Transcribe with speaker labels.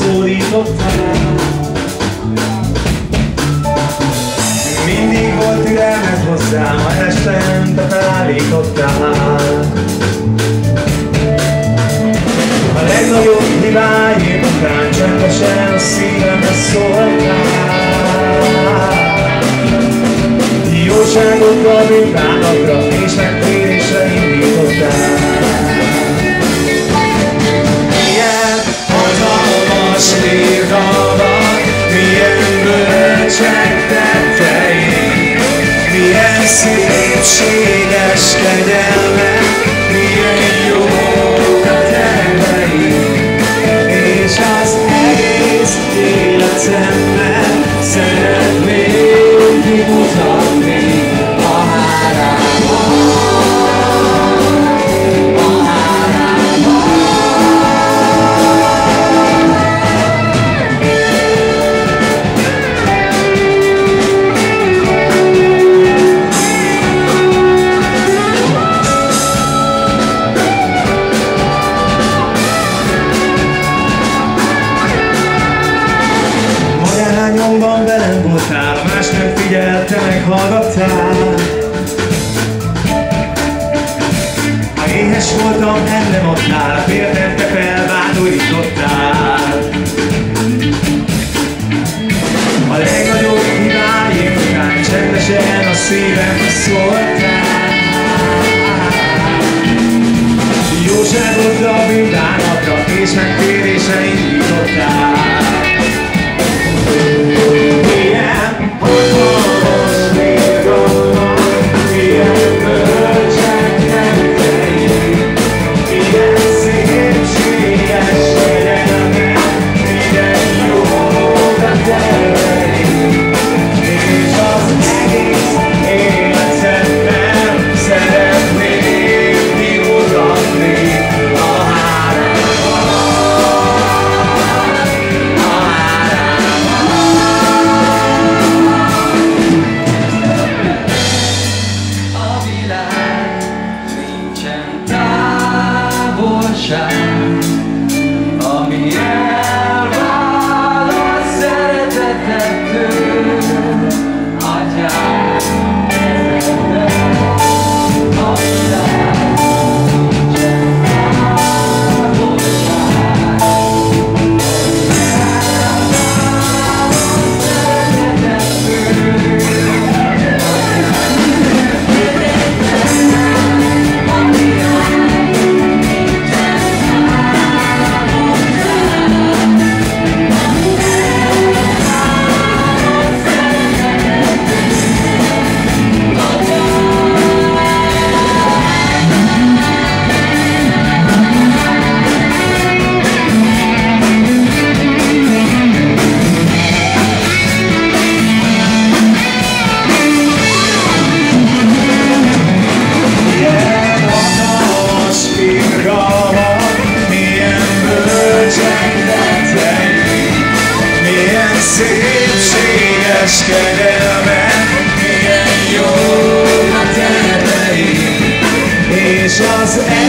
Speaker 1: állítottál Mindig volt türelmet hozzám, ha este jön, te felállítottál A legnagyobb hibáim után csendesen a szívemre szóltál. Jóságoddal bűnbánatra és megtérésre Let's go down. Meghallgattál. Ha éhes voltam, ennem adtál, féltem, te felvándorítottál A legnagyobb hibáim után csendesen a szívembe szóltál. Jóságoddal bűnbánatra és megtérésre indítottál child just